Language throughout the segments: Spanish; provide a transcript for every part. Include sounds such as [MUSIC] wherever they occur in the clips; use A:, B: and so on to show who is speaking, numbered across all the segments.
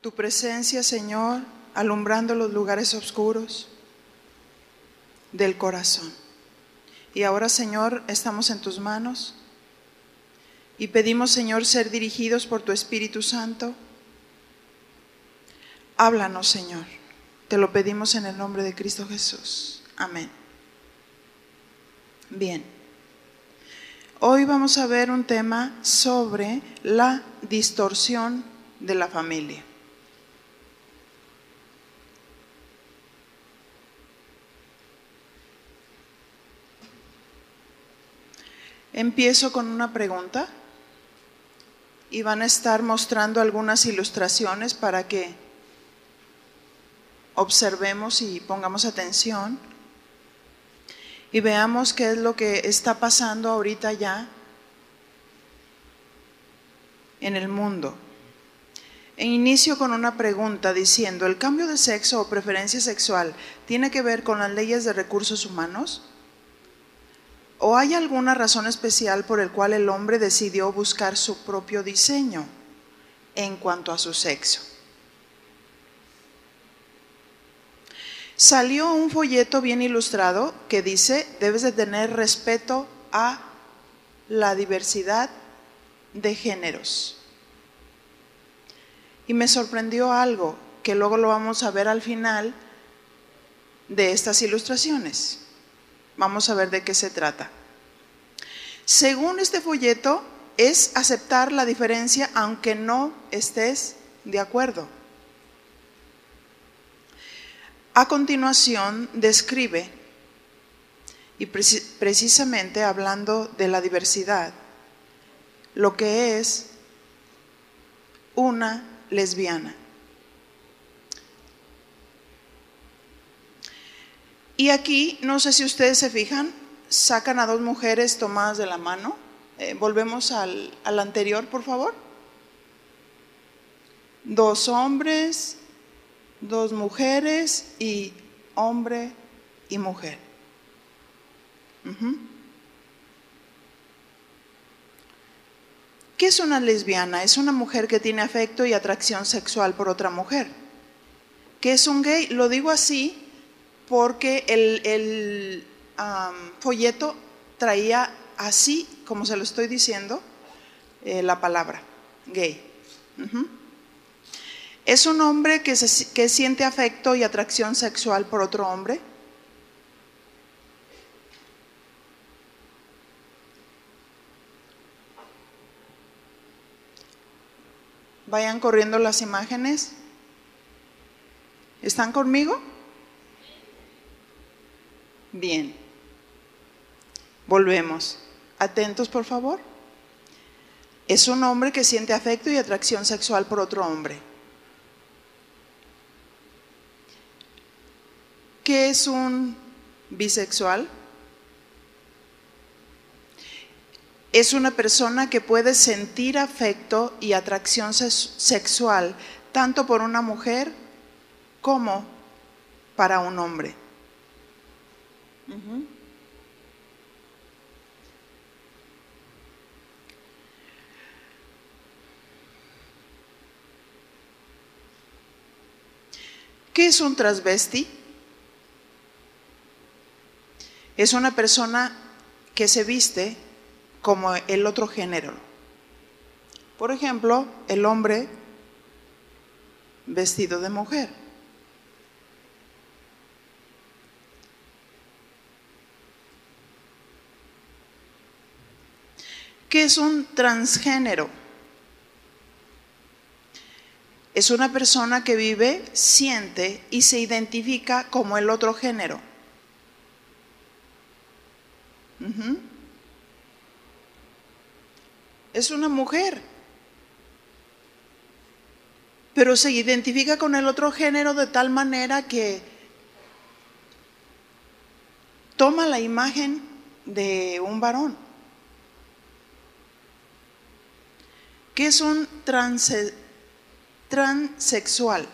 A: Tu presencia, Señor, alumbrando los lugares oscuros del corazón. Y ahora, Señor, estamos en tus manos y pedimos, Señor, ser dirigidos por tu Espíritu Santo. Háblanos, Señor. Te lo pedimos en el nombre de Cristo Jesús. Amén. Bien. Hoy vamos a ver un tema sobre la distorsión de la familia. Empiezo con una pregunta y van a estar mostrando algunas ilustraciones para que observemos y pongamos atención y veamos qué es lo que está pasando ahorita ya en el mundo. E inicio con una pregunta diciendo, ¿el cambio de sexo o preferencia sexual tiene que ver con las leyes de recursos humanos? ¿O hay alguna razón especial por el cual el hombre decidió buscar su propio diseño en cuanto a su sexo? Salió un folleto bien ilustrado que dice, debes de tener respeto a la diversidad de géneros. Y me sorprendió algo que luego lo vamos a ver al final de estas ilustraciones. Vamos a ver de qué se trata. Según este folleto, es aceptar la diferencia aunque no estés de acuerdo. A continuación, describe, y precisamente hablando de la diversidad, lo que es una lesbiana. Y aquí, no sé si ustedes se fijan, sacan a dos mujeres tomadas de la mano. Eh, volvemos al, al anterior, por favor. Dos hombres, dos mujeres y hombre y mujer. ¿Qué es una lesbiana? Es una mujer que tiene afecto y atracción sexual por otra mujer. ¿Qué es un gay? Lo digo así porque el, folleto traía así, como se lo estoy diciendo, eh, la palabra gay. ¿Es un hombre que, que siente afecto y atracción sexual por otro hombre? Vayan corriendo las imágenes. ¿Están conmigo? Bien. Volvemos. Atentos, por favor. Es un hombre que siente afecto y atracción sexual por otro hombre. ¿Qué es un bisexual? Es una persona que puede sentir afecto y atracción sexual tanto por una mujer como para un hombre. ¿Qué es un transvesti? Es una persona que se viste como el otro género. Por ejemplo, el hombre vestido de mujer. ¿Qué es un transgénero? Es una persona que vive, siente y se identifica como el otro género. Es una mujer, pero se identifica con el otro género de tal manera que toma la imagen de un varón. ¿Qué es un transexual?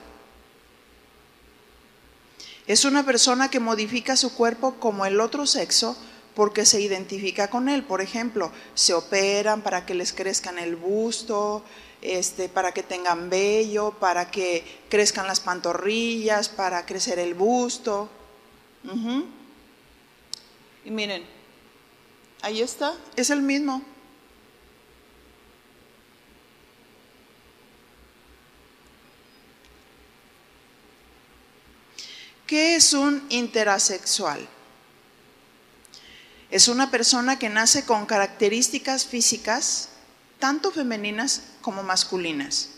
A: Es una persona que modifica su cuerpo como el otro sexo porque se identifica con él. Por ejemplo, se operan para que les crezcan el busto, este, para que tengan vello, para que crezcan las pantorrillas, para crecer el busto. Y miren, ahí está, es el mismo. ¿Qué es un interasexual? Es una persona que nace con características físicas, tanto femeninas como masculinas.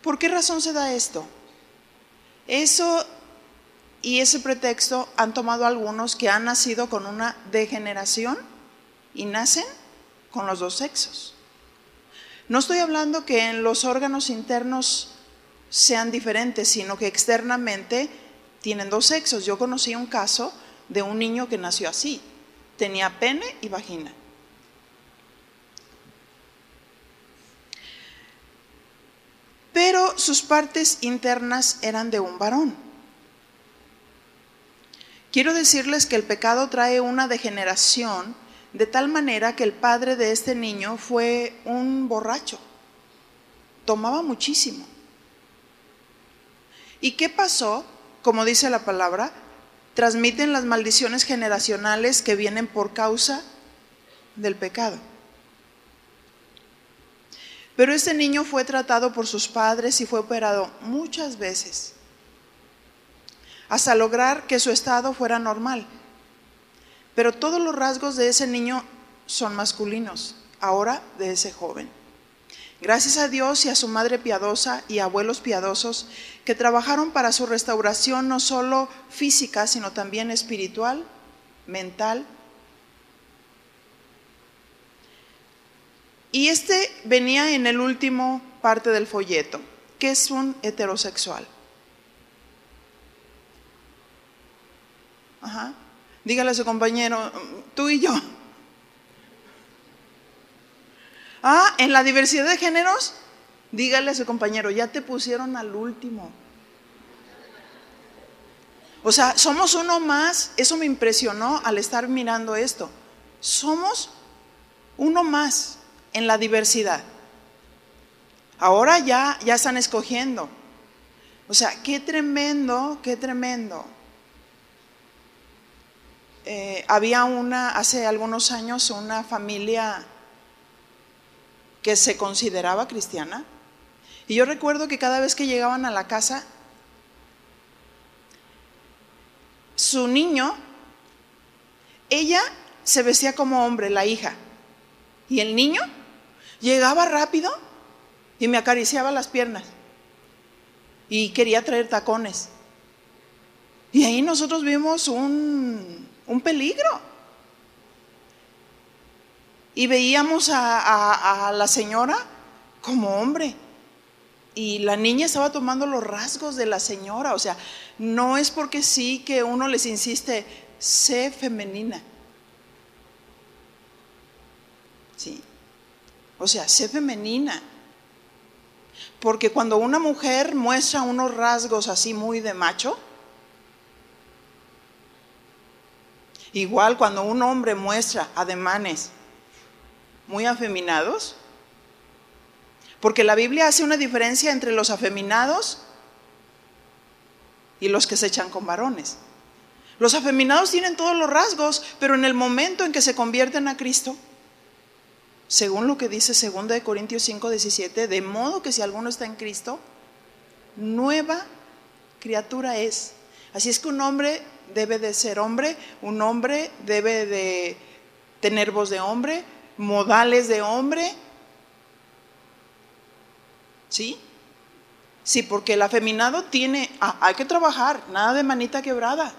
A: ¿Por qué razón se da esto? Eso y ese pretexto han tomado algunos que han nacido con una degeneración y nacen con los dos sexos. No estoy hablando que en los órganos internos sean diferentes, sino que externamente tienen dos sexos. Yo conocí un caso de un niño que nació así. Tenía pene y vagina. Pero sus partes internas eran de un varón. Quiero decirles que el pecado trae una degeneración de tal manera que el padre de este niño fue un borracho. Tomaba muchísimo. ¿Y qué pasó? Como dice la palabra, transmiten las maldiciones generacionales que vienen por causa del pecado. Pero este niño fue tratado por sus padres y fue operado muchas veces hasta lograr que su estado fuera normal. Pero todos los rasgos de ese niño son masculinos, ahora de ese joven. Gracias a Dios y a su madre piadosa y abuelos piadosos que trabajaron para su restauración no solo física, sino también espiritual, mental. Y este venía en el último parte del folleto, que es un heterosexual. Ajá. Dígale a su compañero, tú y yo. Ah, en la diversidad de géneros, dígale a su compañero, ya te pusieron al último. O sea, somos uno más, eso me impresionó al estar mirando esto. Somos uno más en la diversidad. Ahora ya, ya están escogiendo. O sea, qué tremendo, qué tremendo. Eh, había una, hace algunos años, una familia que se consideraba cristiana. Y yo recuerdo que cada vez que llegaban a la casa, su niño, ella se vestía como hombre, la hija, y el niño llegaba rápido y me acariciaba las piernas y quería traer tacones. Y ahí nosotros vimos un, un peligro y veíamos a, la señora como hombre. Y la niña estaba tomando los rasgos de la señora. O sea, no es porque sí que uno les insiste, sé femenina. Sí. O sea, sé femenina. Porque cuando una mujer muestra unos rasgos así muy de macho, igual cuando un hombre muestra ademanes muy afeminados? Porque la Biblia hace una diferencia entre los afeminados y los que se echan con varones. Los afeminados tienen todos los rasgos, pero en el momento en que se convierten a Cristo, según lo que dice 2 Corintios 5, 17, de modo que si alguno está en Cristo, nueva criatura es. Así es que un hombre debe de ser hombre, un hombre debe de tener voz de hombre, modales de hombre. ¿Sí? Sí, porque el afeminado tiene, ah, hay que trabajar, nada de manita quebrada.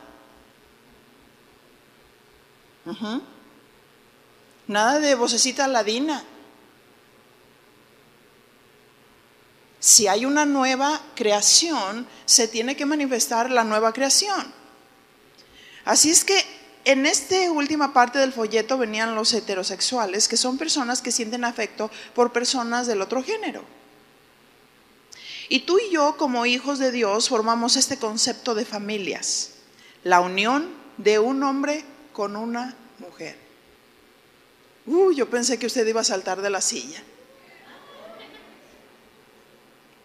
A: Nada de vocecita ladina. Si hay una nueva creación, se tiene que manifestar la nueva creación. Así es que en esta última parte del folleto venían los heterosexuales, que son personas que sienten afecto por personas del otro género. Y tú y yo, como hijos de Dios, formamos este concepto de familias, la unión de un hombre con una mujer. Uh, yo pensé que usted iba a saltar de la silla.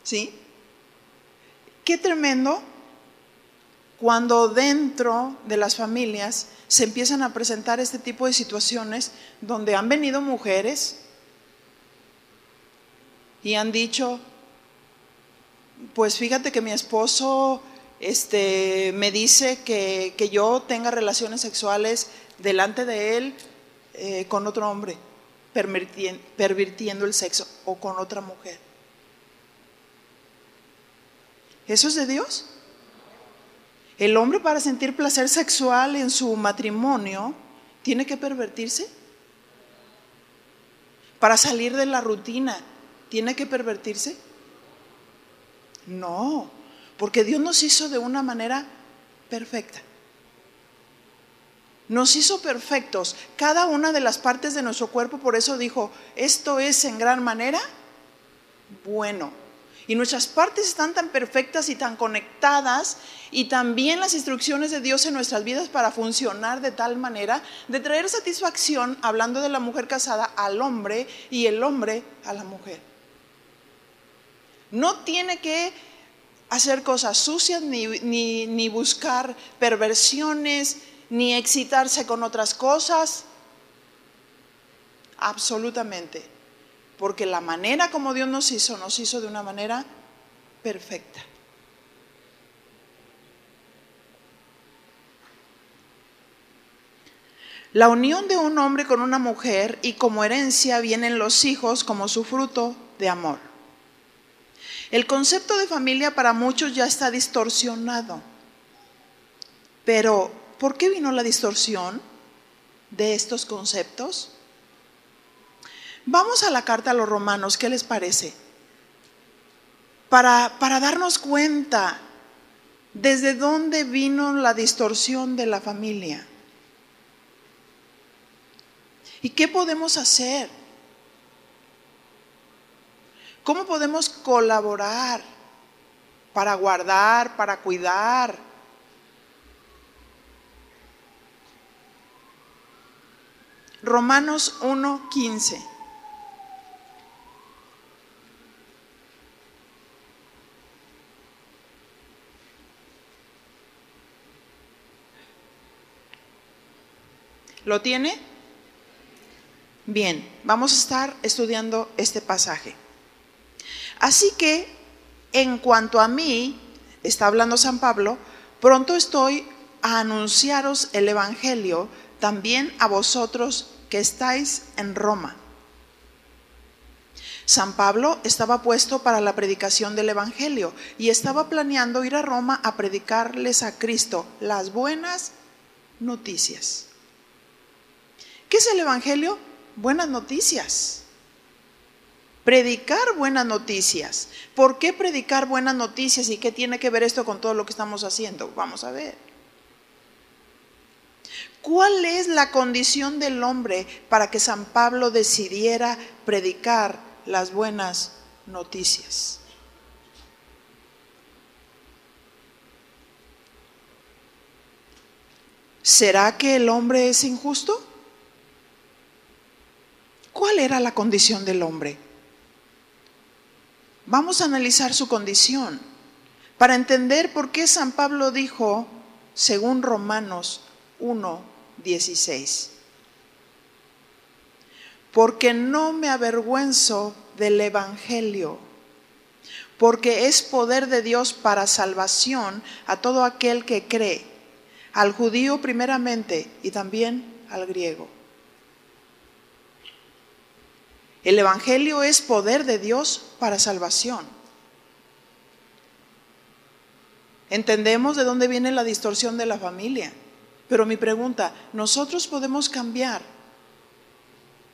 A: ¿Sí? Qué tremendo cuando dentro de las familias se empiezan a presentar este tipo de situaciones donde han venido mujeres y han dicho, pues fíjate que mi esposo este, me dice que, yo tenga relaciones sexuales delante de él eh, con otro hombre, pervirtiendo el sexo o con otra mujer. ¿Eso es de Dios? El hombre para sentir placer sexual en su matrimonio tiene que pervertirse. Para salir de la rutina, ¿tiene que pervertirse? No, porque Dios nos hizo de una manera perfecta. Nos hizo perfectos. Cada una de las partes de nuestro cuerpo, por eso dijo, esto es en gran manera bueno. Y nuestras partes están tan perfectas y tan conectadas y también las instrucciones de Dios en nuestras vidas para funcionar de tal manera de traer satisfacción, hablando de la mujer casada, al hombre y el hombre a la mujer. No tiene que hacer cosas sucias ni, ni buscar perversiones ni excitarse con otras cosas. Absolutamente porque la manera como Dios nos hizo, nos hizo de una manera perfecta. La unión de un hombre con una mujer y como herencia vienen los hijos como su fruto de amor. El concepto de familia para muchos ya está distorsionado. Pero, ¿por qué vino la distorsión de estos conceptos? Vamos a la carta a los romanos, ¿qué les parece? Para, para darnos cuenta desde dónde vino la distorsión de la familia. ¿Y qué podemos hacer? ¿Cómo podemos colaborar para guardar, para cuidar? Romanos 1.15. ¿Lo tiene? Bien, vamos a estar estudiando este pasaje. Así que, en cuanto a mí, está hablando San Pablo, pronto estoy a anunciaros el Evangelio también a vosotros que estáis en Roma. San Pablo estaba puesto para la predicación del Evangelio y estaba planeando ir a Roma a predicarles a Cristo las buenas noticias. ¿Qué es el Evangelio? Buenas noticias. Predicar buenas noticias. ¿Por qué predicar buenas noticias y qué tiene que ver esto con todo lo que estamos haciendo? Vamos a ver. ¿Cuál es la condición del hombre para que San Pablo decidiera predicar las buenas noticias? ¿Será que el hombre es injusto? ¿Cuál era la condición del hombre? Vamos a analizar su condición para entender por qué San Pablo dijo, según Romanos 1, 16, porque no me avergüenzo del Evangelio, porque es poder de Dios para salvación a todo aquel que cree, al judío primeramente y también al griego. El Evangelio es poder de Dios para salvación. Entendemos de dónde viene la distorsión de la familia, pero mi pregunta, ¿nosotros podemos cambiar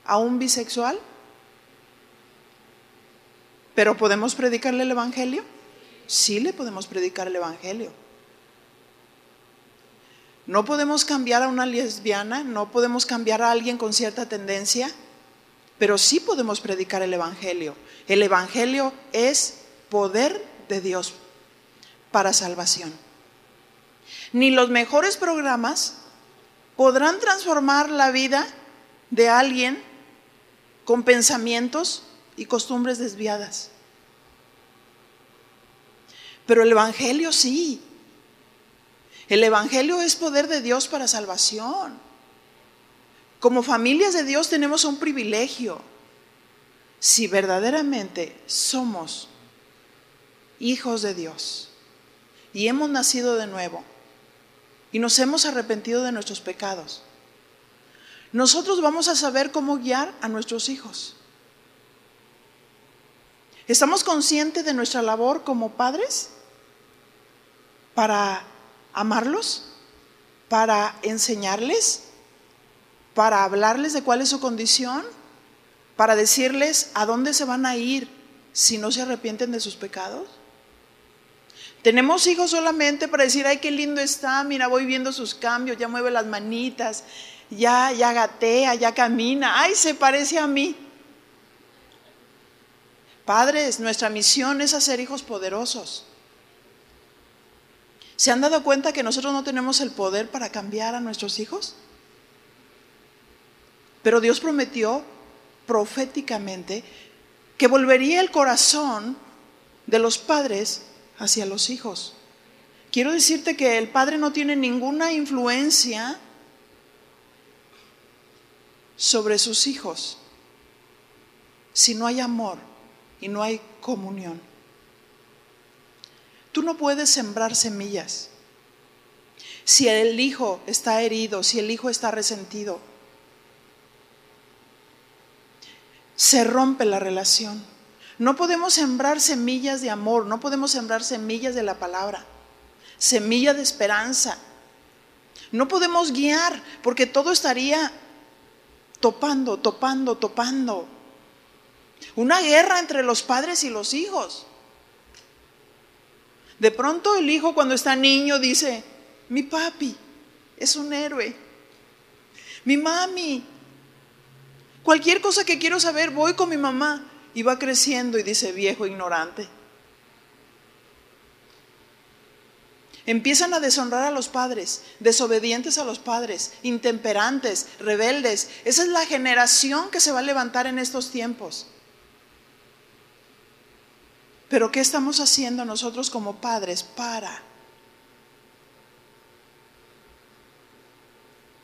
A: a un bisexual? ¿Pero podemos predicarle el Evangelio? Sí le podemos predicar el Evangelio. No podemos cambiar a una lesbiana, no podemos cambiar a alguien con cierta tendencia pero sí podemos predicar el Evangelio. El Evangelio es poder de Dios para salvación. Ni los mejores programas, podrán transformar la vida de alguien con pensamientos y costumbres desviadas. Pero el Evangelio sí. El Evangelio es poder de Dios para salvación. Como familias de Dios tenemos un privilegio. Si verdaderamente somos hijos de Dios y hemos nacido de nuevo y nos hemos arrepentido de nuestros pecados, nosotros vamos a saber cómo guiar a nuestros hijos. ¿Estamos conscientes de nuestra labor como padres para amarlos, para enseñarles, para hablarles de cuál es su condición, para decirles a dónde se van a ir si no se arrepienten de sus pecados? Tenemos hijos solamente para decir, ay, qué lindo está, mira, voy viendo sus cambios, ya mueve las manitas, ya, ya gatea, ya camina, ay, se parece a mí. Padres, nuestra misión es hacer hijos poderosos. ¿Se han dado cuenta que nosotros no tenemos el poder para cambiar a nuestros hijos? Pero Dios prometió proféticamente que volvería el corazón de los padres hacia los hijos. Quiero decirte que el padre no tiene ninguna influencia sobre sus hijos si no hay amor y no hay comunión. Tú no puedes sembrar semillas. Si el hijo está herido, si el hijo está resentido, se rompe la relación. No podemos sembrar semillas de amor, no podemos sembrar semillas de la palabra, semillas de esperanza. No podemos guiar porque todo estaría topando, topando, topando. Una guerra entre los padres y los hijos. De pronto el hijo cuando está niño dice, mi papi es un héroe. Mi mami, cualquier cosa que quiero saber, voy con mi mamá. Y va creciendo y dice, viejo ignorante. Empiezan a deshonrar a los padres, desobedientes a los padres, intemperantes, rebeldes. Esa es la generación que se va a levantar en estos tiempos. Pero ¿qué estamos haciendo nosotros como padres para?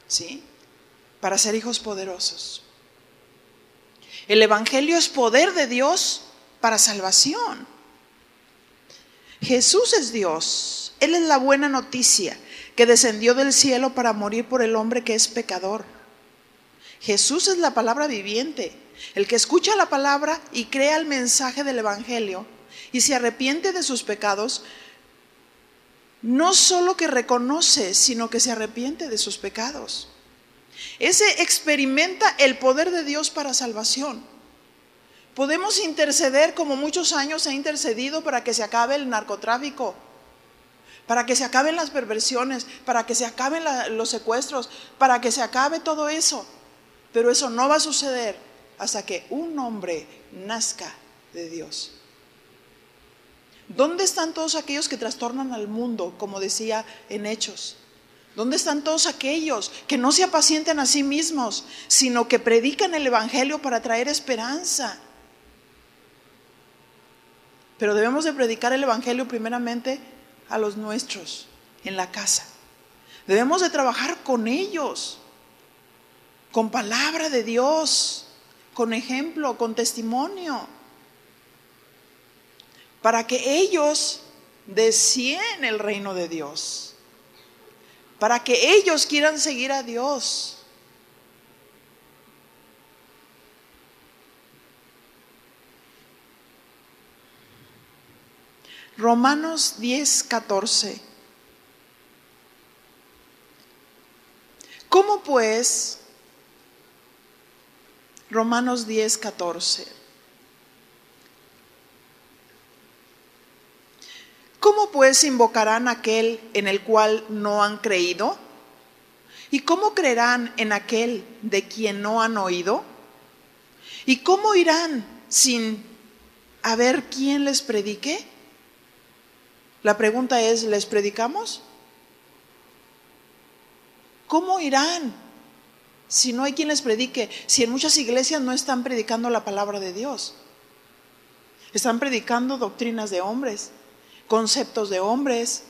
A: ¿Sí? Para ser hijos poderosos. El Evangelio es poder de Dios para salvación. Jesús es Dios. Él es la buena noticia que descendió del cielo para morir por el hombre que es pecador. Jesús es la palabra viviente. El que escucha la palabra y crea el mensaje del Evangelio y se arrepiente de sus pecados, no solo que reconoce, sino que se arrepiente de sus pecados. Ese experimenta el poder de Dios para salvación. Podemos interceder como muchos años ha intercedido para que se acabe el narcotráfico, para que se acaben las perversiones, para que se acaben los secuestros, para que se acabe todo eso. Pero eso no va a suceder hasta que un hombre nazca de Dios. ¿Dónde están todos aquellos que trastornan al mundo, como decía en Hechos? ¿Dónde están todos aquellos que no se apacienten a sí mismos, sino que predican el Evangelio para traer esperanza? Pero debemos de predicar el Evangelio primeramente a los nuestros, en la casa. Debemos de trabajar con ellos, con palabra de Dios, con ejemplo, con testimonio para que ellos deseen el reino de Dios, para que ellos quieran seguir a Dios. Romanos 10, 14. ¿Cómo pues? Romanos 10, 14. ¿Cómo pues invocarán aquel en el cual no han creído? ¿Y cómo creerán en aquel de quien no han oído? ¿Y cómo irán sin haber quien les predique? La pregunta es, ¿les predicamos? ¿Cómo irán si no hay quien les predique? Si en muchas iglesias no están predicando la palabra de Dios. Están predicando doctrinas de hombres, conceptos de hombres.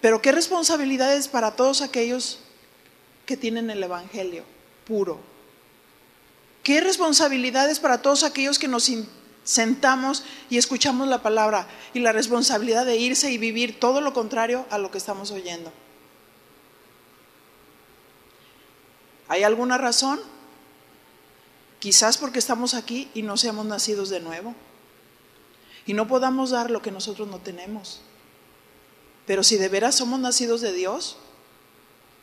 A: Pero qué responsabilidades para todos aquellos que tienen el Evangelio puro. Qué responsabilidades para todos aquellos que nos sentamos y escuchamos la palabra y la responsabilidad de irse y vivir todo lo contrario a lo que estamos oyendo. ¿Hay alguna razón? Quizás porque estamos aquí y no seamos nacidos de nuevo. Y no podamos dar lo que nosotros no tenemos. Pero si de veras somos nacidos de Dios,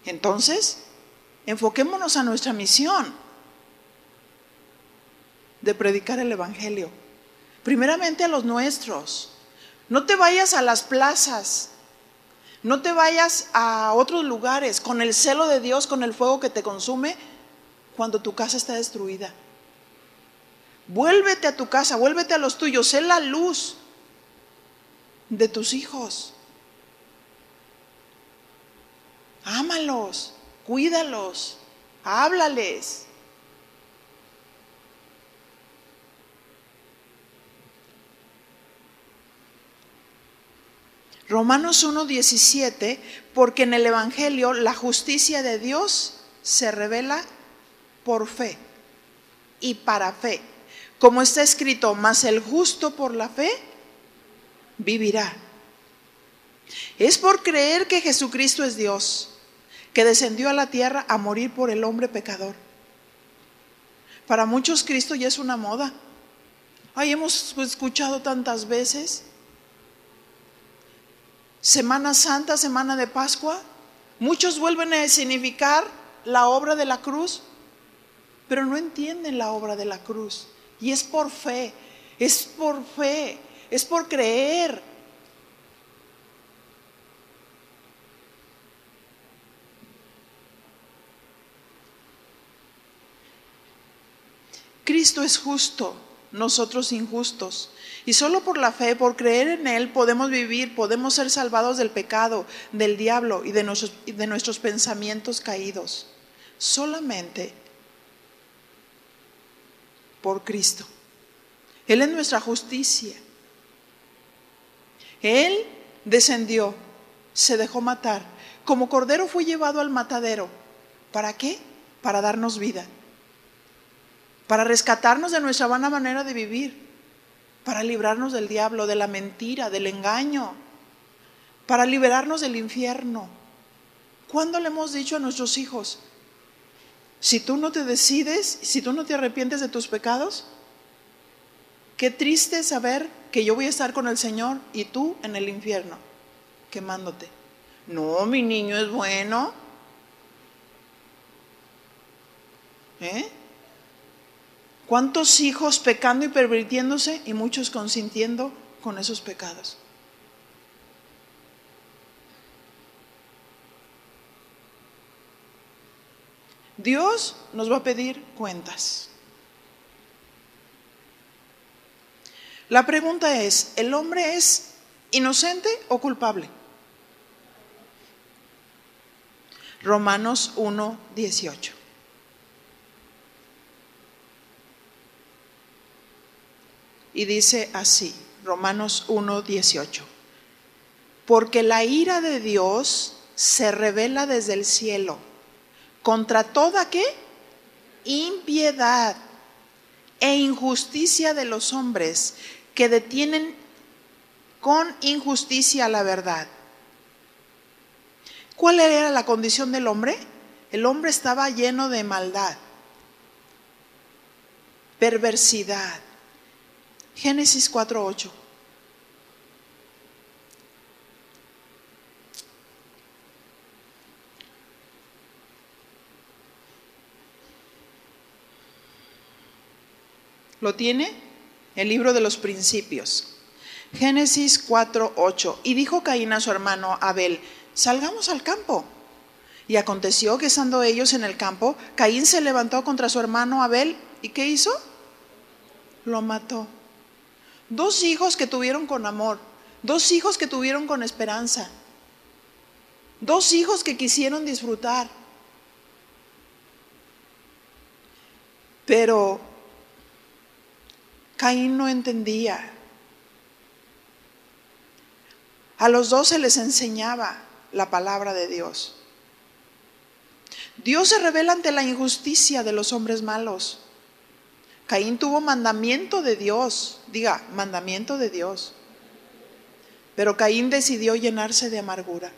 A: entonces enfoquémonos a nuestra misión de predicar el Evangelio. Primeramente a los nuestros. No te vayas a las plazas. No te vayas a otros lugares con el celo de Dios, con el fuego que te consume cuando tu casa está destruida. Vuélvete a tu casa, vuélvete a los tuyos, sé la luz de tus hijos. Ámalos, cuídalos, háblales. Romanos 1.17, porque en el Evangelio la justicia de Dios se revela por fe y para fe. Como está escrito, mas el justo por la fe vivirá. Es por creer que Jesucristo es Dios, que descendió a la tierra a morir por el hombre pecador. Para muchos Cristo ya es una moda. Ay, hemos escuchado tantas veces Semana Santa, Semana de Pascua, muchos vuelven a significar la obra de la cruz, pero no entienden la obra de la cruz. Y es por fe, es por fe, es por creer. Cristo es justo, nosotros injustos. Y solo por la fe, por creer en Él, podemos vivir, podemos ser salvados del pecado, del diablo y de nuestros, de nuestros pensamientos caídos. Solamente por Cristo. Él es nuestra justicia. Él descendió, se dejó matar. Como cordero fue llevado al matadero. ¿Para qué? Para darnos vida. Para rescatarnos de nuestra vana manera de vivir para librarnos del diablo, de la mentira, del engaño, para liberarnos del infierno. ¿Cuándo le hemos dicho a nuestros hijos, si tú no te decides, si tú no te arrepientes de tus pecados, qué triste saber que yo voy a estar con el Señor y tú en el infierno, quemándote? No, mi niño es bueno. ¿Eh? ¿Cuántos hijos pecando y pervirtiéndose y muchos consintiendo con esos pecados? Dios nos va a pedir cuentas. La pregunta es, ¿el hombre es inocente o culpable? Romanos 1, 18. y dice así, Romanos 1, 18. Porque la ira de Dios se revela desde el cielo contra toda qué? Impiedad e injusticia de los hombres que detienen con injusticia la verdad. ¿Cuál era la condición del hombre? El hombre estaba lleno de maldad, perversidad, Génesis 4.8. ¿Lo tiene? El libro de los principios. Génesis 4.8. Y dijo Caín a su hermano Abel, salgamos al campo. Y aconteció que estando ellos en el campo, Caín se levantó contra su hermano Abel. ¿Y qué hizo? Lo mató. Dos hijos que tuvieron con amor, dos hijos que tuvieron con esperanza, Dos hijos que quisieron disfrutar. Pero Caín no entendía. A los dos se les enseñaba la palabra de Dios. Dios se revela ante la injusticia de los hombres malos. Caín tuvo mandamiento de Dios, diga, mandamiento de Dios. Pero Caín decidió llenarse de amargura.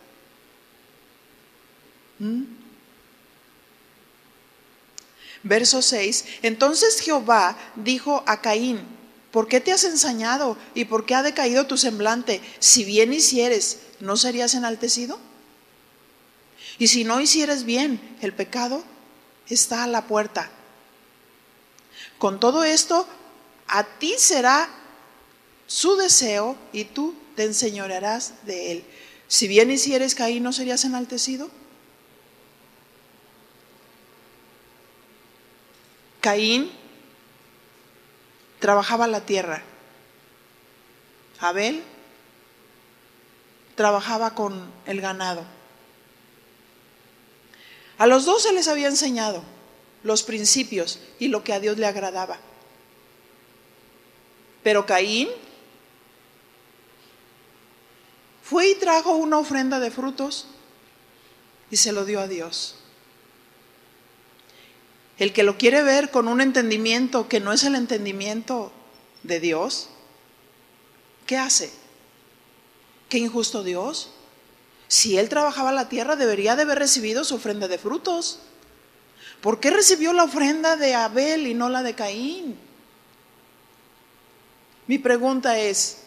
A: ¿Mm? Verso 6. Entonces Jehová dijo a Caín, ¿por qué te has ensañado y por qué ha decaído tu semblante? Si bien hicieres, ¿no serías enaltecido? Y si no hicieres bien, el pecado está a la puerta. Con todo esto, a ti será su deseo y tú te enseñorearás de él. Si bien hicieres Caín, ¿no serías enaltecido? Caín trabajaba la tierra. Abel trabajaba con el ganado. A los dos se les había enseñado los principios y lo que a Dios le agradaba. Pero Caín fue y trajo una ofrenda de frutos y se lo dio a Dios. El que lo quiere ver con un entendimiento que no es el entendimiento de Dios, ¿qué hace? ¿Qué injusto Dios? Si él trabajaba la tierra, debería de haber recibido su ofrenda de frutos. ¿Por qué recibió la ofrenda de Abel y no la de Caín? Mi pregunta es,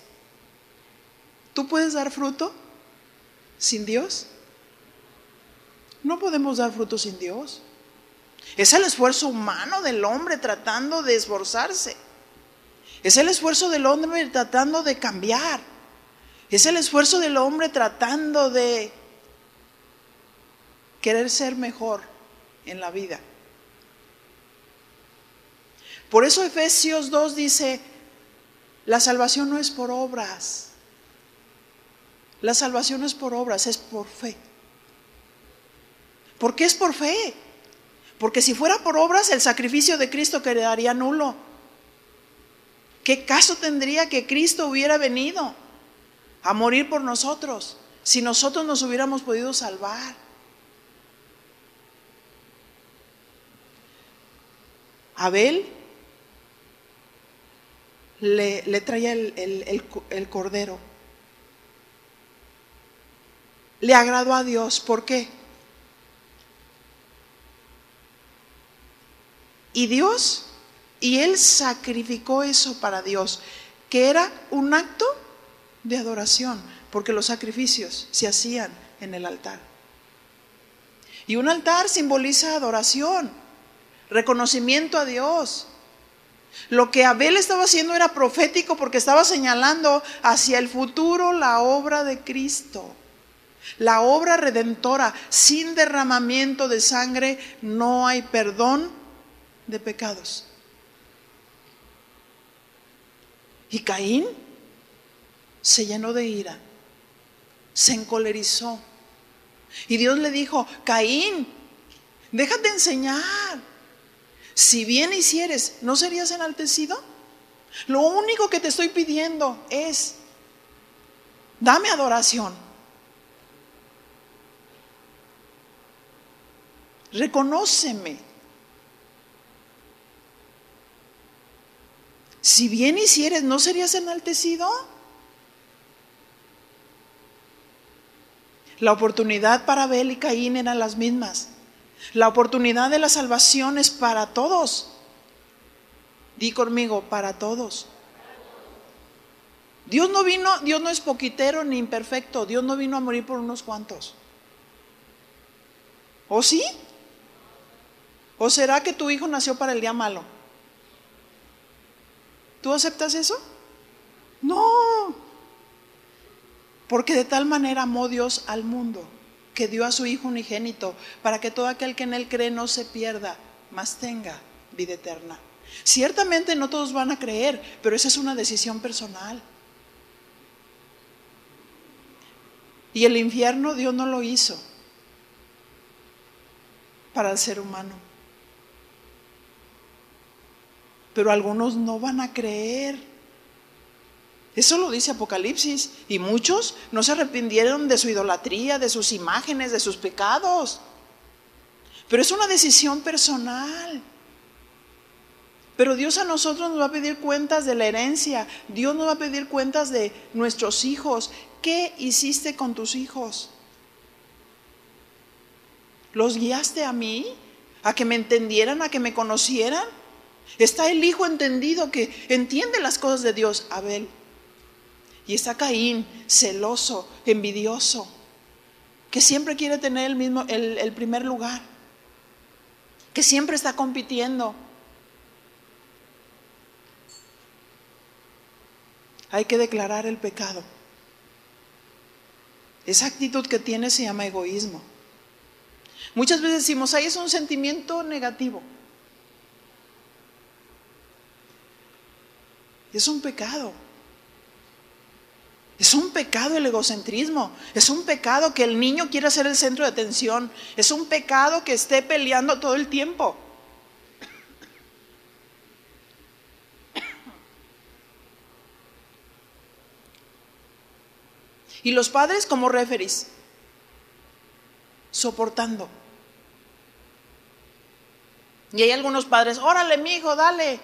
A: ¿tú puedes dar fruto sin Dios? No podemos dar fruto sin Dios. Es el esfuerzo humano del hombre tratando de esforzarse. Es el esfuerzo del hombre tratando de cambiar. Es el esfuerzo del hombre tratando de querer ser mejor en la vida. Por eso Efesios 2 dice, la salvación no es por obras. La salvación no es por obras, es por fe. ¿Por qué es por fe? Porque si fuera por obras, el sacrificio de Cristo quedaría nulo. ¿Qué caso tendría que Cristo hubiera venido a morir por nosotros si nosotros nos hubiéramos podido salvar? Abel le, traía el cordero. Le agradó a Dios. ¿Por qué? Y Dios, y Él sacrificó eso para Dios, que era un acto de adoración, porque los sacrificios se hacían en el altar. Y un altar simboliza adoración, reconocimiento a Dios. Lo que Abel estaba haciendo era profético porque estaba señalando hacia el futuro la obra de Cristo. La obra redentora, sin derramamiento de sangre no hay perdón de pecados. Y Caín se llenó de ira, se encolerizó. Y Dios le dijo, Caín, déjate enseñar. Si bien hicieres, ¿no serías enaltecido? Lo único que te estoy pidiendo es, dame adoración. Reconóceme. Si bien hicieres, ¿no serías enaltecido? La oportunidad para Abel y Caín eran las mismas. La oportunidad de la salvación es para todos. Di conmigo, para todos. Dios no vino, Dios no es poquitero ni imperfecto. Dios no vino a morir por unos cuantos. ¿O sí? ¿O será que tu hijo nació para el día malo? ¿Tú aceptas eso? No. Porque de tal manera amó Dios al mundo que dio a su Hijo unigénito para que todo aquel que en Él cree no se pierda, mas tenga vida eterna. Ciertamente no todos van a creer, pero esa es una decisión personal. Y el infierno Dios no lo hizo para el ser humano. Pero algunos no van a creer. Eso lo dice Apocalipsis. Y muchos no se arrepintieron de su idolatría, de sus imágenes, de sus pecados. Pero es una decisión personal. Pero Dios a nosotros nos va a pedir cuentas de la herencia. Dios nos va a pedir cuentas de nuestros hijos. ¿Qué hiciste con tus hijos? ¿Los guiaste a mí? ¿A que me entendieran? ¿A que me conocieran? Está el hijo entendido que entiende las cosas de Dios, Abel. Y está Caín, celoso, envidioso, que siempre quiere tener el, mismo, el, el primer lugar, que siempre está compitiendo. Hay que declarar el pecado. Esa actitud que tiene se llama egoísmo. Muchas veces decimos, ahí es un sentimiento negativo. Es un pecado. Es un pecado el egocentrismo. Es un pecado que el niño quiera ser el centro de atención. Es un pecado que esté peleando todo el tiempo. Y los padres como referís, soportando. Y hay algunos padres, órale, mi hijo, dale.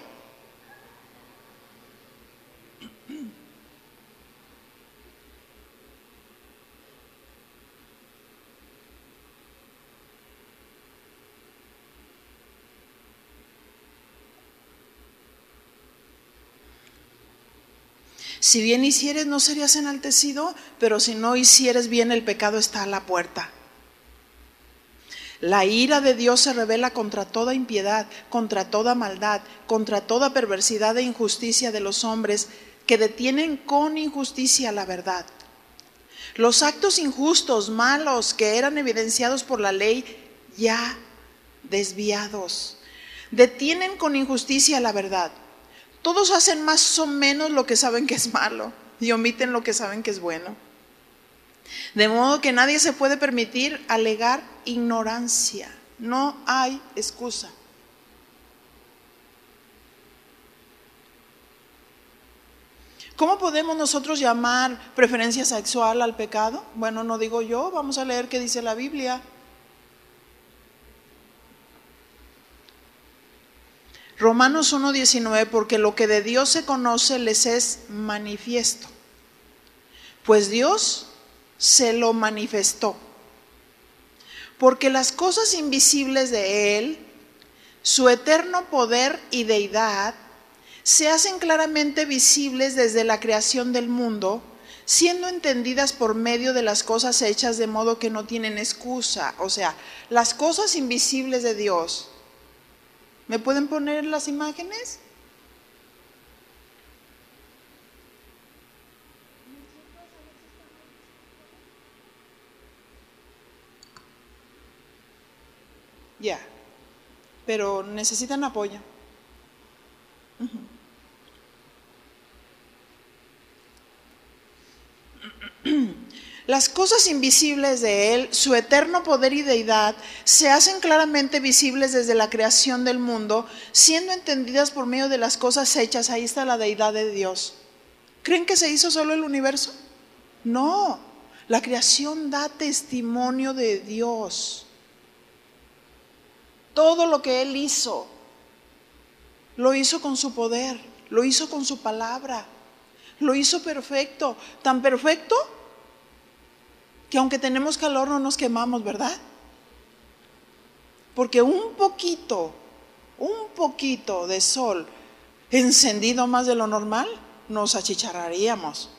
A: Si bien hicieres, no serías enaltecido, pero si no hicieres bien, el pecado está a la puerta. La ira de Dios se revela contra toda impiedad, contra toda maldad, contra toda perversidad e injusticia de los hombres que detienen con injusticia la verdad. Los actos injustos, malos, que eran evidenciados por la ley, ya desviados, detienen con injusticia la verdad. Todos hacen más o menos lo que saben que es malo y omiten lo que saben que es bueno. De modo que nadie se puede permitir alegar ignorancia. No hay excusa. ¿Cómo podemos nosotros llamar preferencia sexual al pecado? Bueno, no digo yo, vamos a leer qué dice la Biblia. Romanos 1.19, porque lo que de Dios se conoce les es manifiesto, pues Dios se lo manifestó. Porque las cosas invisibles de Él, su eterno poder y deidad, se hacen claramente visibles desde la creación del mundo, siendo entendidas por medio de las cosas hechas de modo que no tienen excusa. O sea, las cosas invisibles de Dios. ¿Me pueden poner las imágenes? Ya, pero necesitan apoyo. [CLEARS THROAT] Las cosas invisibles de Él, su eterno poder y deidad, se hacen claramente visibles desde la creación del mundo, siendo entendidas por medio de las cosas hechas. Ahí está la deidad de Dios. ¿Creen que se hizo solo el universo? No, la creación da testimonio de Dios todo lo que Él hizo, lo hizo con su poder, lo hizo con su palabra, lo hizo perfecto, tan perfecto que aunque tenemos calor no nos quemamos, ¿verdad? Porque un poquito, un poquito de sol encendido más de lo normal, nos achicharraríamos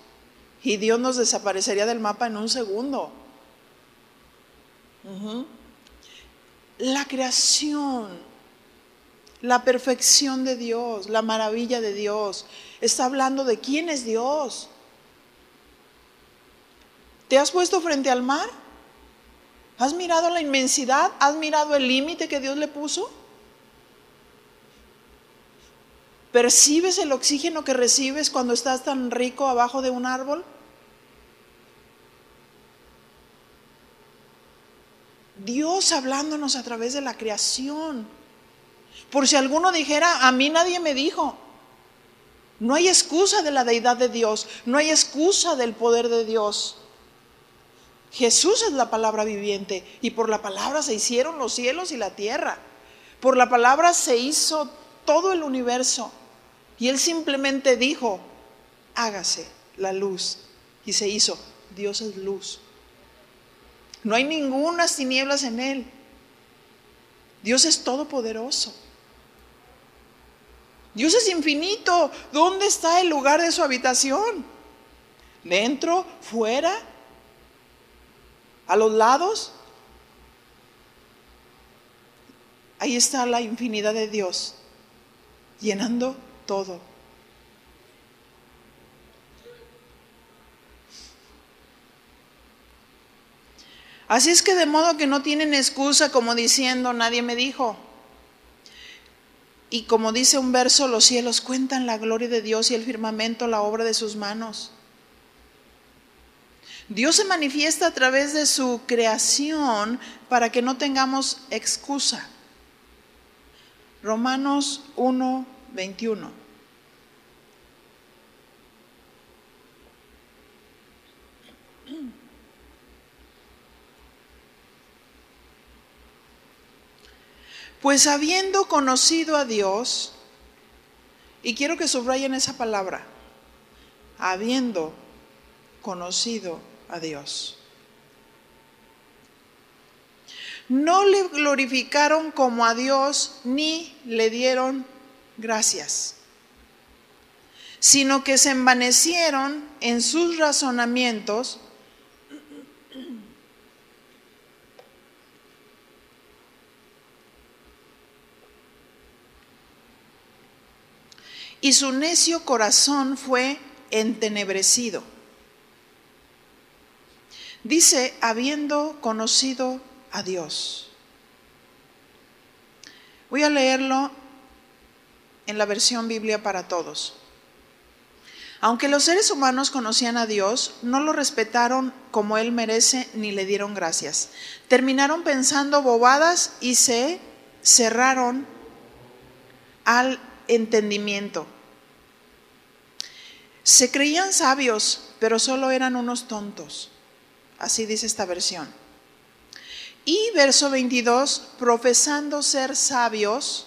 A: y Dios nos desaparecería del mapa en un segundo la creación, la perfección de Dios, la maravilla de Dios. Está hablando de quién es Dios. ¿Te has puesto frente al mar? ¿Has mirado la inmensidad? ¿Has mirado el límite que Dios le puso? ¿Percibes el oxígeno que recibes cuando estás tan rico abajo de un árbol? Dios hablándonos a través de la creación. Por si alguno dijera, a mí nadie me dijo. No hay excusa de la deidad de Dios, no hay excusa del poder de Dios. Jesús es la palabra viviente y por la palabra se hicieron los cielos y la tierra. Por la palabra se hizo todo el universo. Y Él simplemente dijo, hágase la luz. Y se hizo. Dios es luz. No hay ninguna tinieblas en Él. Dios es todopoderoso. Dios es infinito. ¿Dónde está el lugar de su habitación? ¿Dentro? ¿Fuera? ¿A los lados? Ahí está la infinidad de Dios, llenando todo. Así es que de modo que no tienen excusa como diciendo, nadie me dijo. Y como dice un verso, los cielos cuentan la gloria de Dios y el firmamento la obra de sus manos. Dios se manifiesta a través de su creación para que no tengamos excusa. Romanos 1, 21. Pues habiendo conocido a Dios, y quiero que subrayen esa palabra, habiendo conocido a Dios. No le glorificaron como a Dios ni le dieron gracias, sino que se envanecieron en sus razonamientos y su necio corazón fue entenebrecido. Dice, habiendo conocido a Dios. Voy a leerlo en la versión Biblia para todos. Aunque los seres humanos conocían a Dios, no lo respetaron como Él merece ni le dieron gracias. Terminaron pensando bobadas y se cerraron al entendimiento. Se creían sabios, pero solo eran unos tontos. Así dice esta versión. Y verso 22, profesando ser sabios,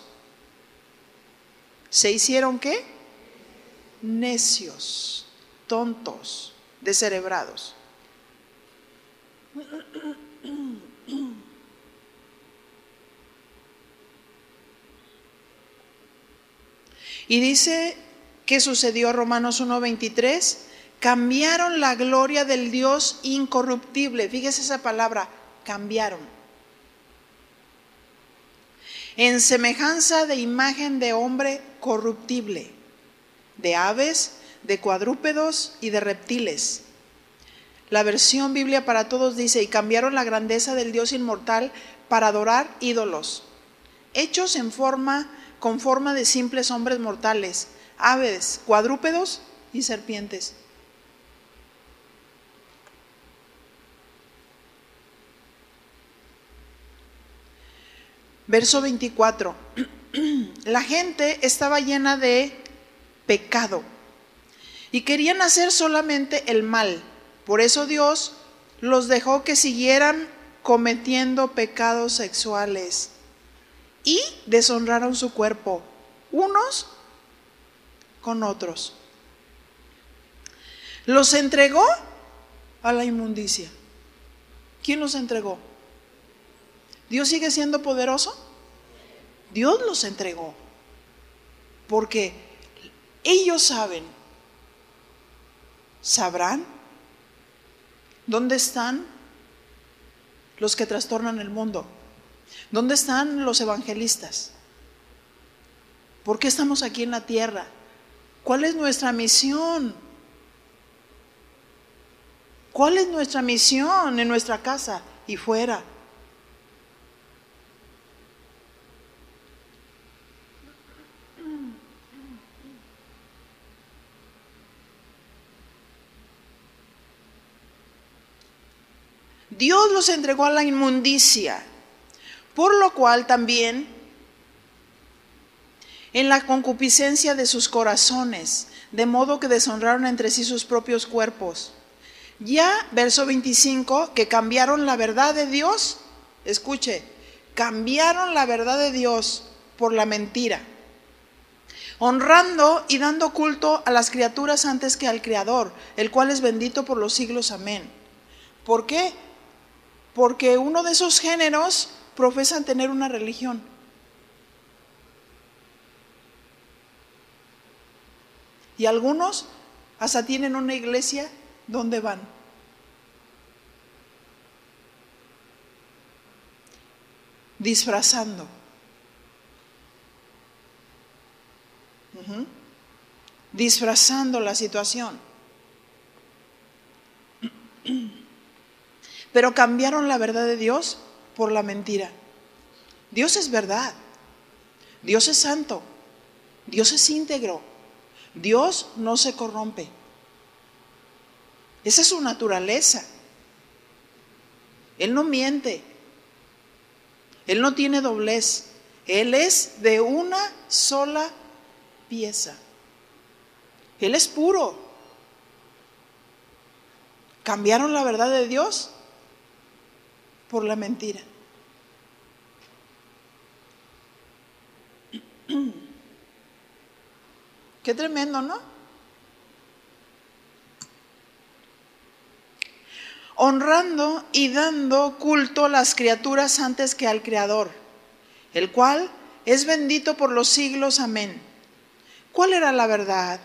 A: ¿se hicieron qué? Necios, tontos, descerebrados. Y dice, ¿qué sucedió Romanos 1.23? Cambiaron la gloria del Dios incorruptible. Fíjese esa palabra, cambiaron. En semejanza de imagen de hombre corruptible, de aves, de cuadrúpedos y de reptiles. La versión Biblia para todos dice, y cambiaron la grandeza del Dios inmortal para adorar ídolos, hechos en forma con forma de simples hombres mortales, aves, cuadrúpedos y serpientes. Verso 24. [CLEARS THROAT] La gente estaba llena de pecado y querían hacer solamente el mal. Por eso Dios los dejó que siguieran cometiendo pecados sexuales y deshonraron su cuerpo, unos con otros. Los entregó a la inmundicia. ¿Quién los entregó? ¿Dios sigue siendo poderoso? Dios los entregó. Porque ellos saben, sabrán dónde están los que trastornan el mundo. ¿Dónde están los evangelistas? ¿Por qué estamos aquí en la tierra? ¿Cuál es nuestra misión? ¿Cuál es nuestra misión en nuestra casa y fuera? Dios los entregó a la inmundicia Por lo cual también en la concupiscencia de sus corazones, de modo que deshonraron entre sí sus propios cuerpos. Ya, verso 25, que cambiaron la verdad de Dios, escuche, cambiaron la verdad de Dios por la mentira, honrando y dando culto a las criaturas antes que al Creador, el cual es bendito por los siglos. Amén. ¿Por qué? Porque uno de esos géneros profesan tener una religión. Y algunos hasta tienen una iglesia donde van. Disfrazando. Disfrazando la situación. Pero cambiaron la verdad de Dios por la mentira. Dios es verdad. Dios es santo. Dios es íntegro. Dios no se corrompe. Esa es su naturaleza. Él no miente. Él no tiene doblez. Él es de una sola pieza. Él es puro. ¿Cambiaron la verdad de Dios? Por la mentira. [CLEARS THROAT] Qué tremendo, ¿no? Honrando y dando culto a las criaturas antes que al Creador, el cual es bendito por los siglos. Amén. ¿Cuál era la verdad?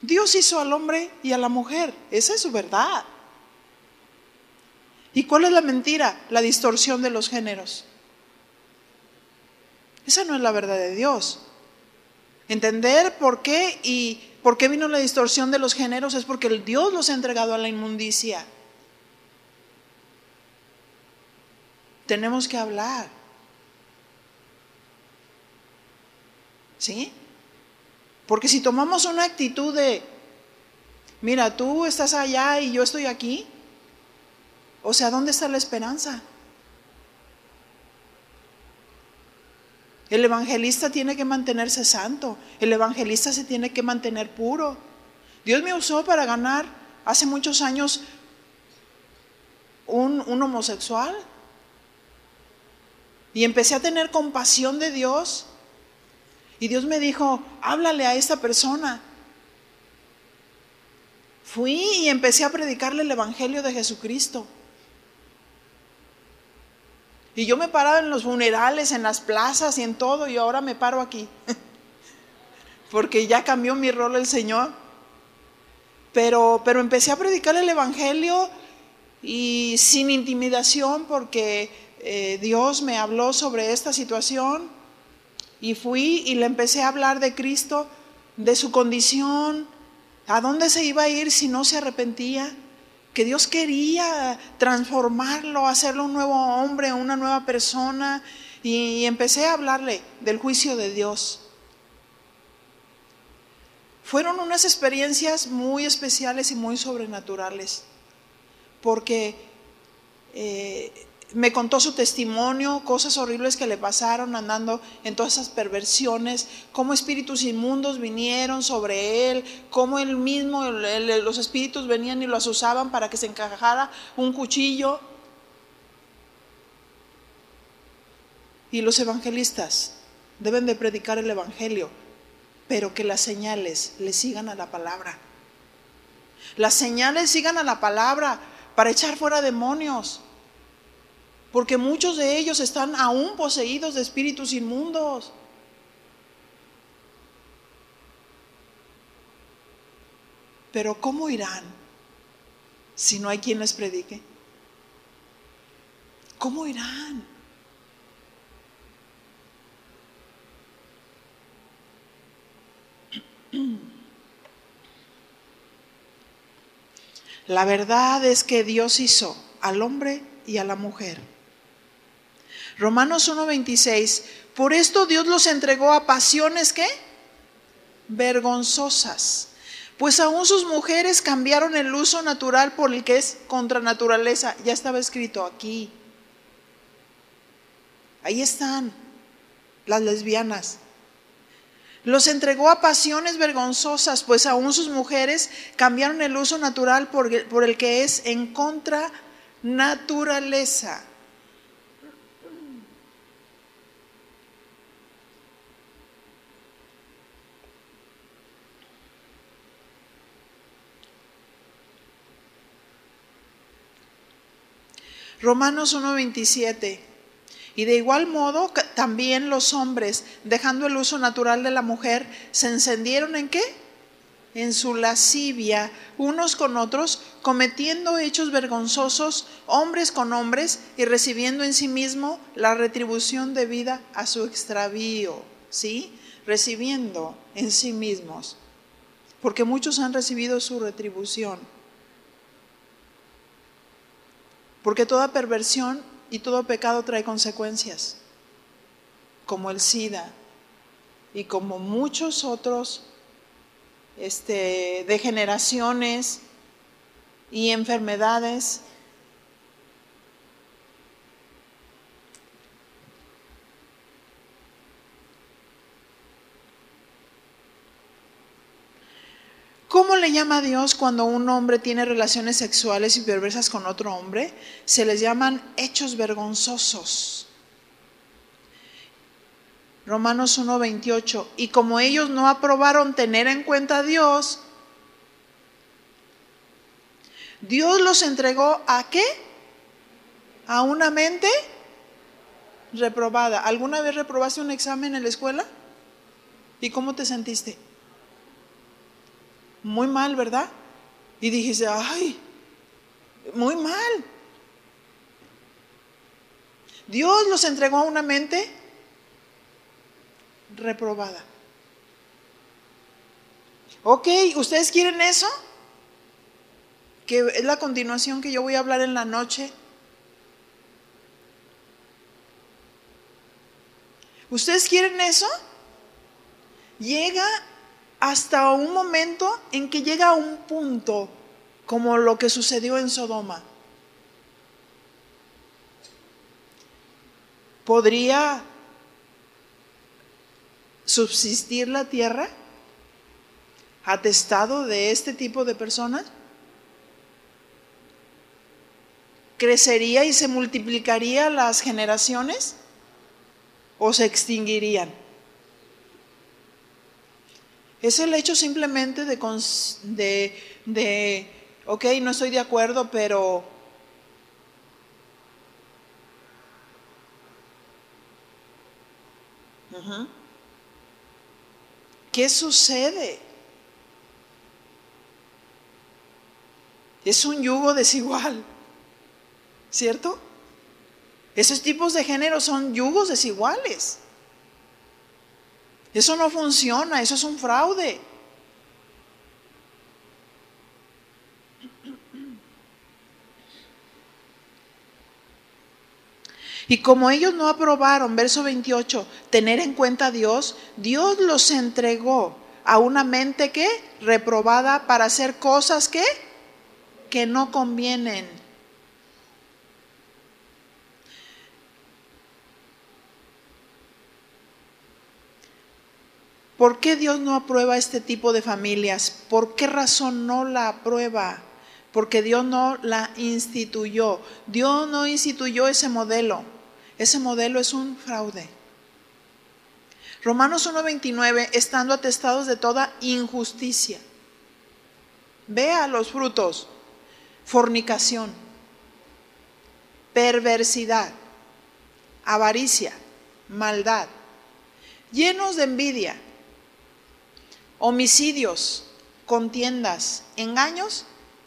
A: Dios hizo al hombre y a la mujer. Esa es su verdad. ¿Y cuál es la mentira? La distorsión de los géneros. Esa no es la verdad de Dios. Entender por qué y por qué vino la distorsión de los géneros es porque el Dios los ha entregado a la inmundicia. Tenemos que hablar. ¿Sí? Porque si tomamos una actitud de, mira, tú estás allá y yo estoy aquí, o sea, ¿dónde está la esperanza? El evangelista tiene que mantenerse santo. El evangelista se tiene que mantener puro. Dios me usó para ganar hace muchos años un, homosexual. Y empecé a tener compasión de Dios. Y Dios me dijo, háblale a esta persona. Fui y empecé a predicarle el Evangelio de Jesucristo. Y yo me paraba en los funerales, en las plazas y en todo, y ahora me paro aquí. [LAUGHS] Porque ya cambió mi rol el Señor. Pero, pero empecé a predicar el Evangelio y sin intimidación porque eh, Dios me habló sobre esta situación y fui y le empecé a hablar de Cristo, de su condición, a dónde se iba a ir si no se arrepentía que Dios quería transformarlo, hacerlo un nuevo hombre, una nueva persona, y, empecé a hablarle del juicio de Dios. Fueron unas experiencias muy especiales y muy sobrenaturales, porque eh, me contó su testimonio, cosas horribles que le pasaron andando en todas esas perversiones, cómo espíritus inmundos vinieron sobre él, cómo él mismo, los espíritus venían y lo usaban para que se encajara un cuchillo. Y los evangelistas deben de predicar el evangelio, pero que las señales le sigan a la palabra. Las señales sigan a la palabra para echar fuera demonios porque muchos de ellos están aún poseídos de espíritus inmundos. Pero ¿cómo irán si no hay quien les predique? ¿Cómo irán? [CLEARS THROAT] La verdad es que Dios hizo al hombre y a la mujer Romanos 1:26, por esto Dios los entregó a pasiones que vergonzosas, pues aún sus mujeres cambiaron el uso natural por el que es contra naturaleza, ya estaba escrito aquí. Ahí están las lesbianas. Los entregó a pasiones vergonzosas, pues aún sus mujeres cambiaron el uso natural por el, por el que es en contra naturaleza. Romanos 1.27. Y de igual modo también los hombres, dejando el uso natural de la mujer, se encendieron en qué? En su lascivia, unos con otros, cometiendo hechos vergonzosos, hombres con hombres, y recibiendo en sí mismo la retribución debida a su extravío. ¿Sí? Recibiendo en sí mismos. Porque muchos han recibido su retribución. Porque toda perversión y todo pecado trae consecuencias, como el SIDA y como muchos otros este, degeneraciones y enfermedades. ¿Cómo le llama a Dios cuando un hombre tiene relaciones sexuales y perversas con otro hombre? Se les llaman hechos vergonzosos. Romanos 1:28. Y como ellos no aprobaron tener en cuenta a Dios, Dios los entregó a qué? A una mente reprobada. ¿Alguna vez reprobaste un examen en la escuela? ¿Y cómo te sentiste? Muy mal, ¿verdad? Y dijiste, ay, muy mal. Dios los entregó a una mente reprobada. Ok, ¿ustedes quieren eso? Que es la continuación que yo voy a hablar en la noche. ¿Ustedes quieren eso? Llega hasta un momento en que llega a un punto como lo que sucedió en Sodoma. ¿Podría subsistir la tierra atestado de este tipo de personas? ¿Crecería y se multiplicaría las generaciones o se extinguirían? Es el hecho simplemente de, de, de, ok, no estoy de acuerdo, pero ¿Qué sucede? Es un yugo desigual, ¿cierto? Esos tipos de género son yugos desiguales. Eso no funciona, eso es un fraude. Y como ellos no aprobaron, verso 28, tener en cuenta a Dios, Dios los entregó a una mente que reprobada para hacer cosas que que no convienen. ¿Por qué Dios no aprueba este tipo de familias? ¿Por qué razón no la aprueba? Porque Dios no la instituyó. Dios no instituyó ese modelo. Ese modelo es un fraude. Romanos 1.29, estando atestados de toda injusticia. Vea los frutos. Fornicación, perversidad, avaricia, maldad, llenos de envidia homicidios, contiendas, engaños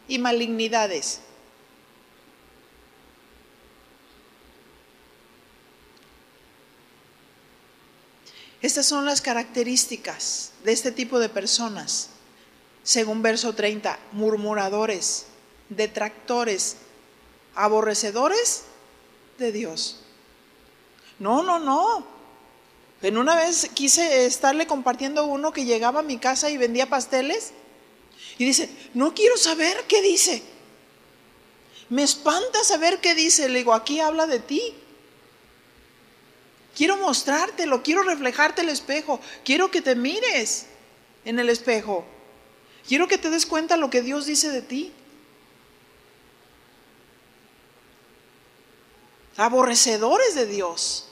A: y malignidades. Estas son las características de este tipo de personas. Según verso 30, murmuradores, detractores, aborrecedores de Dios. No, no, no. En una vez quise estarle compartiendo uno que llegaba a mi casa y vendía pasteles y dice, no quiero saber qué dice. Me espanta saber qué dice. Le digo, aquí habla de ti. Quiero mostrártelo, quiero reflejarte el espejo, quiero que te mires en el espejo. Quiero que te des cuenta lo que Dios dice de ti. Aborrecedores de Dios.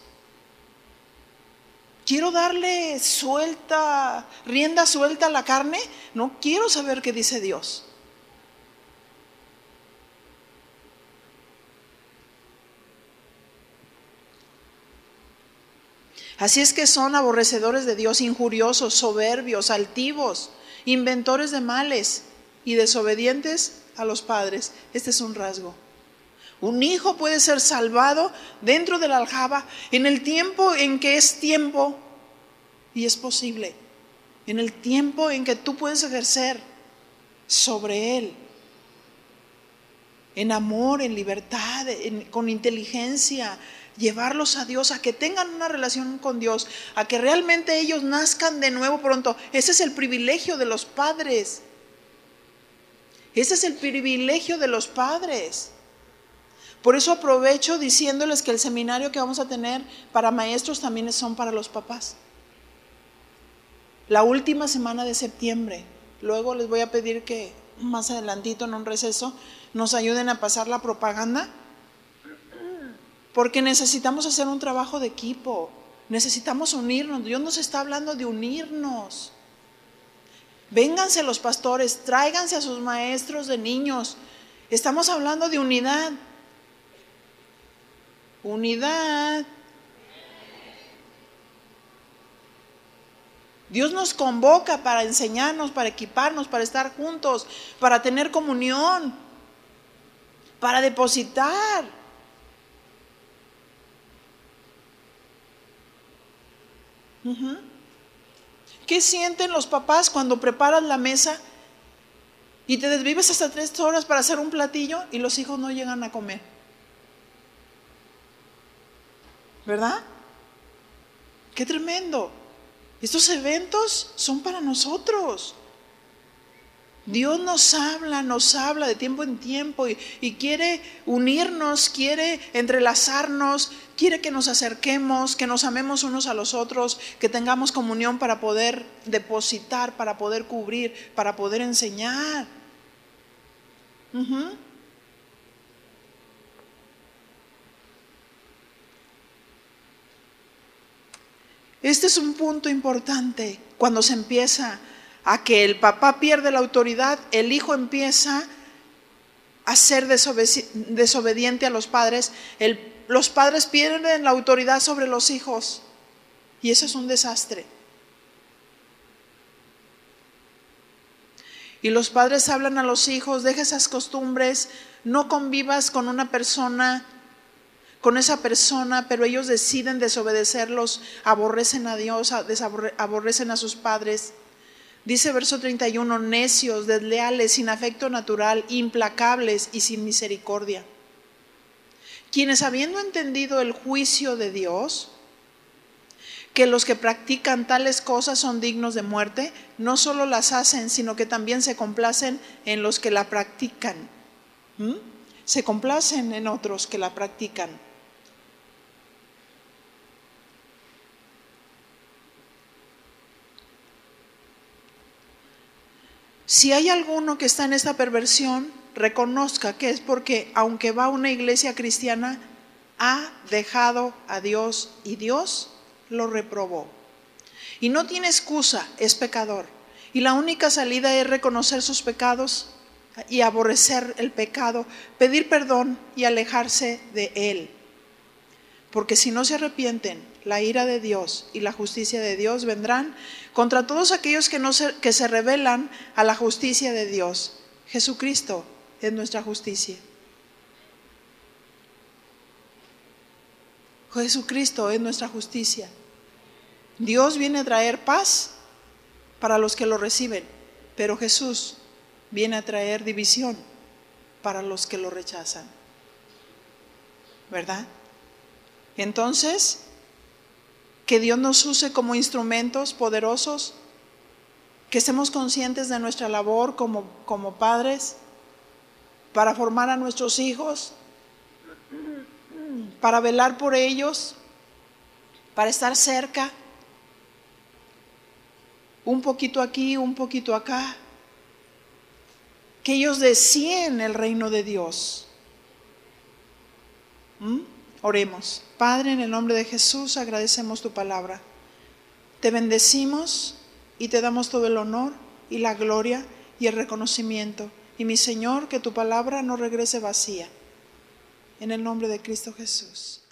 A: Quiero darle suelta, rienda suelta a la carne. No quiero saber qué dice Dios. Así es que son aborrecedores de Dios, injuriosos, soberbios, altivos, inventores de males y desobedientes a los padres. Este es un rasgo. Un hijo puede ser salvado dentro de la aljaba en el tiempo en que es tiempo y es posible. En el tiempo en que tú puedes ejercer sobre él. En amor, en libertad, con inteligencia, llevarlos a Dios, a que tengan una relación con Dios, a que realmente ellos nazcan de nuevo pronto. Ese es el privilegio de los padres. Ese es el privilegio de los padres. Por eso aprovecho diciéndoles que el seminario que vamos a tener para maestros también son para los papás. La última semana de septiembre. Luego les voy a pedir que más adelantito en un receso nos ayuden a pasar la propaganda porque necesitamos hacer un trabajo de equipo, necesitamos unirnos. Dios nos está hablando de unirnos. Vénganse los pastores, tráiganse a sus maestros de niños. Estamos hablando de unidad. Unidad. Dios nos convoca para enseñarnos, para equiparnos, para estar juntos, para tener comunión, para depositar. ¿Qué sienten los papás cuando preparas la mesa y te desvives hasta tres horas para hacer un platillo y los hijos no llegan a comer? ¿Verdad? Qué tremendo. Estos eventos son para nosotros. Dios nos habla, nos habla de tiempo en tiempo y, quiere unirnos, quiere entrelazarnos, quiere que nos acerquemos, que nos amemos unos a los otros, que tengamos comunión para poder depositar, para poder cubrir, para poder enseñar. Este es un punto importante cuando se empieza a que el papá pierde la autoridad, el hijo empieza a ser desobediente a los padres, los padres pierden la autoridad sobre los hijos y eso es un desastre. Y los padres hablan a los hijos, deja esas costumbres, no convivas con una persona, con esa persona, pero ellos deciden desobedecerlos, aborrecen a Dios, aborrecen a sus padres. Dice verso 31, necios, desleales, sin afecto natural, implacables y sin misericordia. Quienes habiendo entendido el juicio de Dios, que los que practican tales cosas son dignos de muerte, no solo las hacen, sino que también se complacen en los que la practican. ¿Mm? Se complacen en otros que la practican. Si hay alguno que está en esta perversión, reconozca que es porque, aunque va a una iglesia cristiana, ha dejado a Dios y Dios lo reprobó. Y no tiene excusa, es pecador. Y la única salida es reconocer sus pecados y aborrecer el pecado, pedir perdón y alejarse de él. Porque si no se arrepienten, la ira de Dios y la justicia de Dios vendrán contra todos aquellos que, no se, que se rebelan a la justicia de Dios. Jesucristo es nuestra justicia. Jesucristo es nuestra justicia. Dios viene a traer paz para los que lo reciben, pero Jesús viene a traer división para los que lo rechazan. ¿Verdad? Entonces, que Dios nos use como instrumentos poderosos, que estemos conscientes de nuestra labor como, como padres para formar a nuestros hijos, para velar por ellos, para estar cerca, un poquito aquí, un poquito acá, que ellos deseen el reino de Dios. ¿Mm? Oremos. Padre, en el nombre de Jesús agradecemos tu palabra. Te bendecimos y te damos todo el honor y la gloria y el reconocimiento. Y mi Señor, que tu palabra no regrese vacía. En el nombre de Cristo Jesús.